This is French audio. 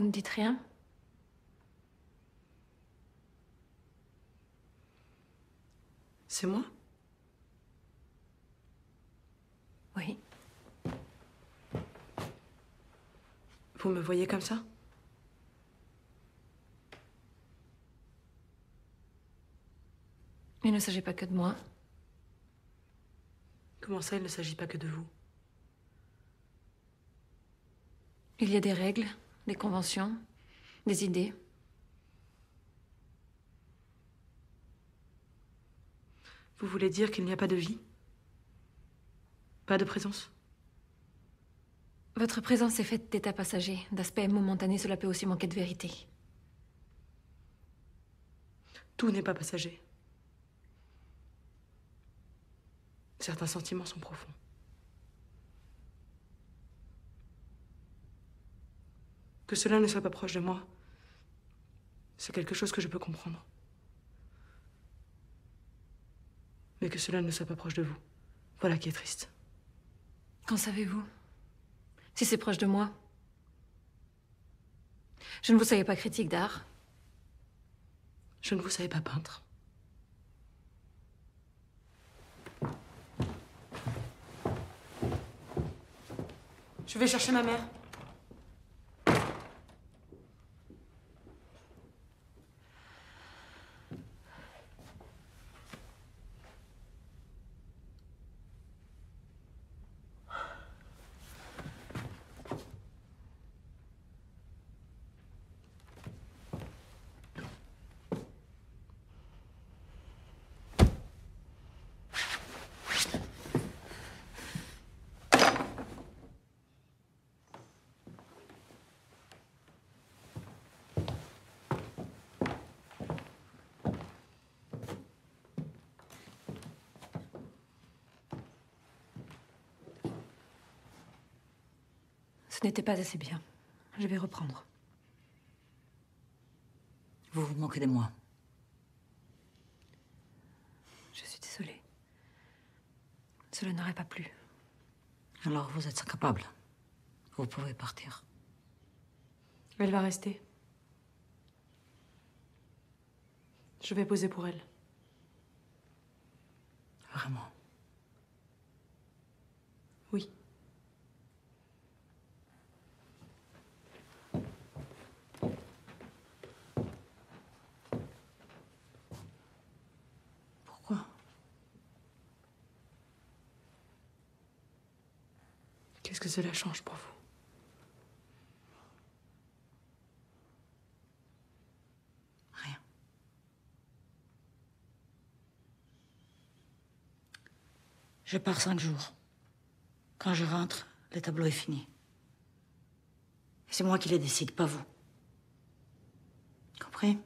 Vous ne dites rien. C'est moi? Oui. Vous me voyez comme ça? Il ne s'agit pas que de moi. Comment ça, il ne s'agit pas que de vous? Il y a des règles, des conventions, des idées. Vous voulez dire qu'il n'y a pas de vie? Pas de présence? Votre présence est faite d'états passagers, d'aspects momentanés, cela peut aussi manquer de vérité. Tout n'est pas passager. Certains sentiments sont profonds. Que cela ne soit pas proche de moi, c'est quelque chose que je peux comprendre. Mais que cela ne soit pas proche de vous, voilà qui est triste. Qu'en savez-vous? Si c'est proche de moi Je ne vous savais pas critique d'art. Je ne vous savais pas peintre. Je vais chercher ma mère. Ce n'était pas assez bien. Je vais reprendre. Vous vous moquez de moi. Je suis désolée. Cela n'aurait pas plu. Alors vous êtes incapable. Vous pouvez partir. Elle va rester. Je vais poser pour elle. Vraiment. Oui. Qu'est-ce que cela change pour vous? Rien. Je pars cinq jours. Quand je rentre, le tableau est fini. C'est moi qui le décide, pas vous. Compris?